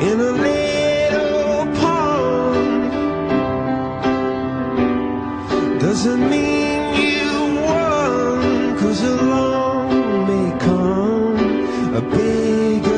in a little pond. Doesn't mean you won cause along may come a bigger